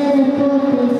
Together, focus.